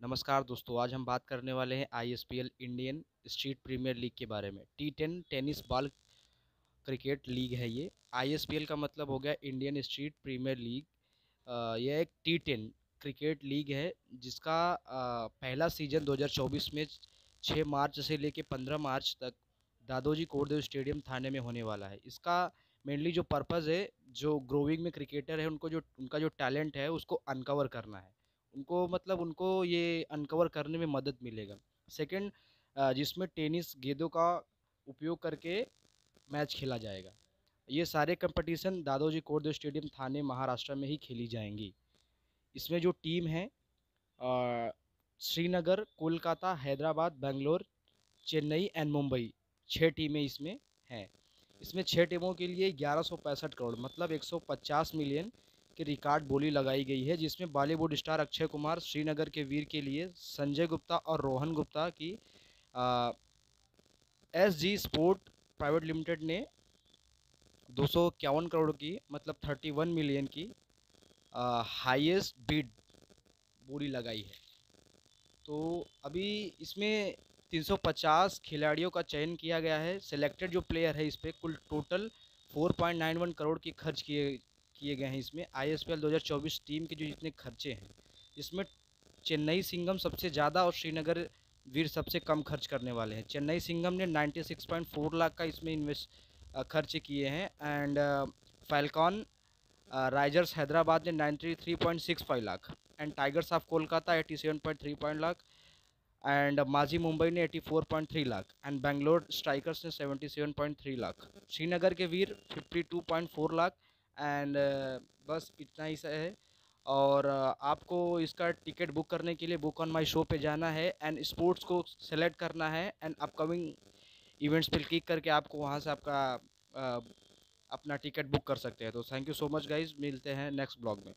नमस्कार दोस्तों, आज हम बात करने वाले हैं ISPL Indian street premier league के बारे में। T ten tennis ball cricket league है ये। आईएसपीएल का मतलब हो गया इंडियन स्ट्रीट प्रीमियर लीग यह एक टी टेन क्रिकेट लीग है, जिसका पहला सीज़न 2024 में 6 मार्च से लेकर 15 मार्च तक दादोजी कोटदेव स्टेडियम थाने में होने वाला है। इसका मेनली जो पर्पज़ है, जो ग्रोविंग में क्रिकेटर है, उनको जो, उनका जो टैलेंट है, उसको अनकवर करना है। उनको मतलब उनको ये अनकवर करने में मदद मिलेगा। सेकंड जिसमें टेनिस गेंदों का उपयोग करके मैच खेला जाएगा। ये सारे कंपटीशन दादोजी कोटदेव स्टेडियम थाने महाराष्ट्र में ही खेली जाएँगी। इसमें जो टीम है श्रीनगर, कोलकाता, हैदराबाद, बेंगलोर, चेन्नई एंड मुंबई छः टीमें इसमें हैं। इसमें छः टीमों के लिए ग्यारह करोड़ मतलब 150 मिलियन की रिकॉर्ड बोली लगाई गई है, जिसमें बॉलीवुड स्टार अक्षय कुमार, श्रीनगर के वीर के लिए, संजय गुप्ता और रोहन गुप्ता की S G sport private limited ने दो सौ इक्यावन करोड़ की मतलब 31 मिलियन की हाईएस्ट बिड बोली लगाई है। तो अभी इसमें 350 खिलाड़ियों का चयन किया गया है। सिलेक्टेड जो प्लेयर है, इस पर कुल टोटल 4.91 करोड़ की खर्च किए किए गए हैं इसमें। आई एस 2024 टीम के जो जितने खर्चे हैं, इसमें चेन्नई सिंगम सबसे ज़्यादा और श्रीनगर वीर सबसे कम खर्च करने वाले हैं। चेन्नई सिंगम ने 96.4 लाख का इसमें इन्वेस्ट खर्च किए हैं एंड फैलकॉन राइजर्स हैदराबाद ने 93.65 lakh and tigers of Kolkata 87.3 lakh and Majhi Mumbai ने 84.3 लाख एंड बेंगलोर स्ट्राइकर्स ने 77.3 लाख। श्रीनगर के वीर 52.4 लाख एंड बस इतना ही है। और आपको इसका टिकट बुक करने के लिए बुक ऑन माई शो पे जाना है एंड स्पोर्ट्स को सेलेक्ट करना है एंड अपकमिंग इवेंट्स पर क्लिक करके आपको वहाँ से आपका अपना टिकट बुक कर सकते हैं। तो thank you so much guys मिलते हैं नेक्स्ट ब्लॉग में।